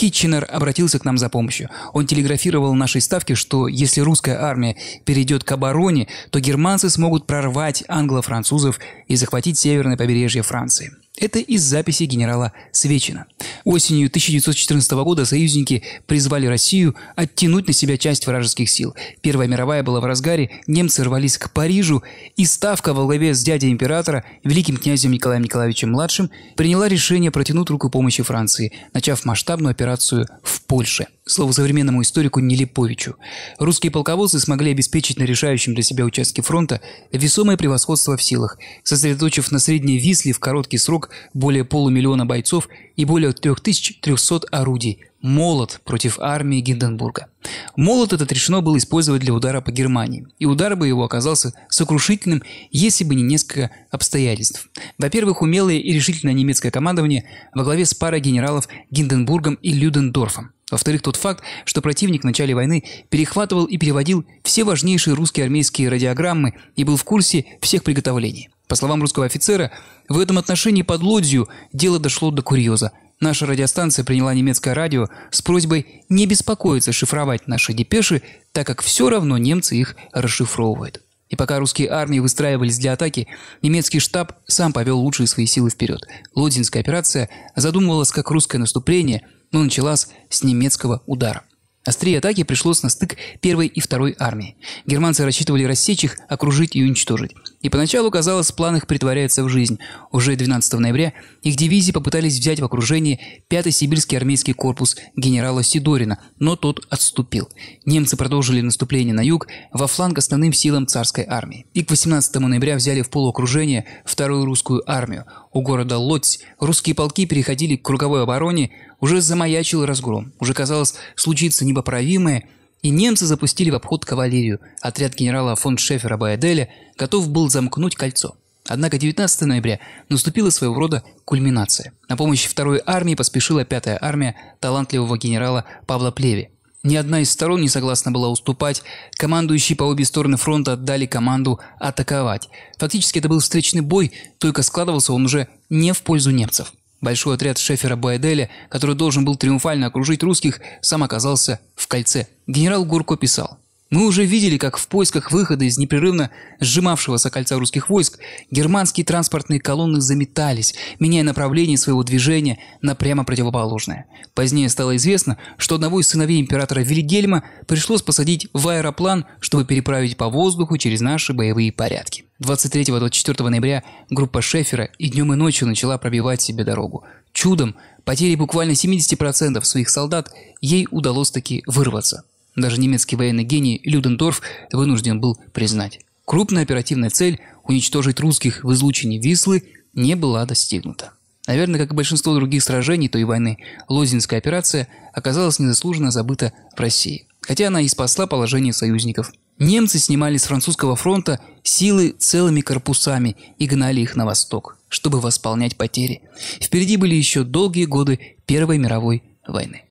Китченер обратился к нам за помощью. Он телеграфировал нашей ставке, что если русская армия перейдет к обороне, то германцы смогут прорвать англо-французов и захватить северное побережье Франции. Это из записи генерала Свечина. Осенью 1914 года союзники призвали Россию оттянуть на себя часть вражеских сил. Первая мировая была в разгаре, немцы рвались к Парижу, и Ставка во главе с дядей императора, великим князем Николаем Николаевичем-младшим, приняла решение протянуть руку помощи Франции, начав масштабную операцию в Польше – Слово современному историку Нелиповичу. Русские полководцы смогли обеспечить на решающем для себя участке фронта весомое превосходство в силах, сосредоточив на средней Висле в короткий срок более полумиллиона бойцов и более 3300 орудий. Молот против армии Гинденбурга. Молот этот решено было использовать для удара по Германии, и удар бы его оказался сокрушительным, если бы не несколько обстоятельств. Во-первых, умелое и решительное немецкое командование во главе с парой генералов Гинденбургом и Людендорфом. Во-вторых, тот факт, что противник в начале войны перехватывал и переводил все важнейшие русские армейские радиограммы и был в курсе всех приготовлений. По словам русского офицера, в этом отношении под Лодзью дело дошло до курьеза. Наша радиостанция приняла немецкое радио с просьбой не беспокоиться шифровать наши депеши, так как все равно немцы их расшифровывают. И пока русские армии выстраивались для атаки, немецкий штаб сам повел лучшие свои силы вперед. Лодзинская операция задумывалась как русское наступление – но началась с немецкого удара. Острее атаки пришлось на стык первой и второй армии. Германцы рассчитывали рассечь их, окружить и уничтожить. И поначалу, казалось, план их притворяется в жизнь. Уже 12 ноября их дивизии попытались взять в окружение 5-й сибирский армейский корпус генерала Сидорина, но тот отступил. Немцы продолжили наступление на юг во фланг основным силам царской армии. И к 18 ноября взяли в полуокружение вторую русскую армию. У города Лодзь русские полки переходили к круговой обороне, уже замаячил разгром. Уже казалось, случится непоправимое, и немцы запустили в обход кавалерию. Отряд генерала фон Шефера Баяделя готов был замкнуть кольцо. Однако 19 ноября наступила своего рода кульминация. На помощь второй армии поспешила пятая армия талантливого генерала Павла Плеви. Ни одна из сторон не согласна была уступать. Командующие по обе стороны фронта отдали команду атаковать. Фактически это был встречный бой, только складывался он уже не в пользу немцев. Большой отряд Шефера Байделя, который должен был триумфально окружить русских, сам оказался в кольце. Генерал Гурко писал. Мы уже видели, как в поисках выхода из непрерывно сжимавшегося кольца русских войск германские транспортные колонны заметались, меняя направление своего движения на прямо противоположное. Позднее стало известно, что одного из сыновей императора Вильгельма пришлось посадить в аэроплан, чтобы переправить по воздуху через наши боевые порядки. 23-24 ноября группа Шефера и днем и ночью начала пробивать себе дорогу. Чудом, потери буквально 70% своих солдат, ей удалось таки вырваться. Даже немецкий военный гений Людендорф вынужден был признать. Крупная оперативная цель – уничтожить русских в излучине Вислы – не была достигнута. Наверное, как и большинство других сражений той войны, Лозинская операция оказалась незаслуженно забыта в России. Хотя она и спасла положение союзников. Немцы снимали с французского фронта силы целыми корпусами и гнали их на восток, чтобы восполнять потери. Впереди были еще долгие годы Первой мировой войны.